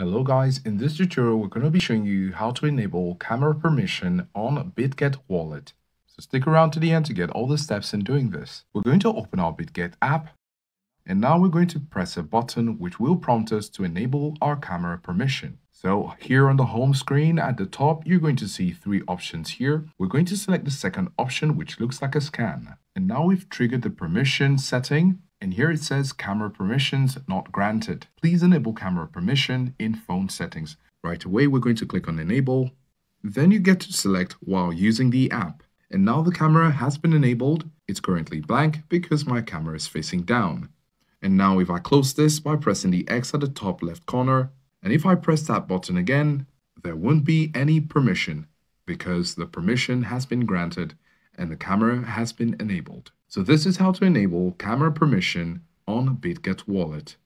Hello guys, in this tutorial we're going to be showing you how to enable camera permission on BitGet wallet. So stick around to the end to get all the steps in doing this. We're going to open our BitGet app and now we're going to press a button which will prompt us to enable our camera permission. So here on the home screen at the top, you're going to see three options here. We're going to select the second option, which looks like a scan. And now we've triggered the permission setting and here it says camera permissions not granted. Please enable camera permission in phone settings. Right away, we're going to click on enable. Then you get to select while using the app. And now the camera has been enabled. It's currently blank because my camera is facing down. And now if I close this by pressing the X at the top left corner, and if I press that button again, there won't be any permission because the permission has been granted and the camera has been enabled. So this is how to enable camera permission on BitGet Wallet.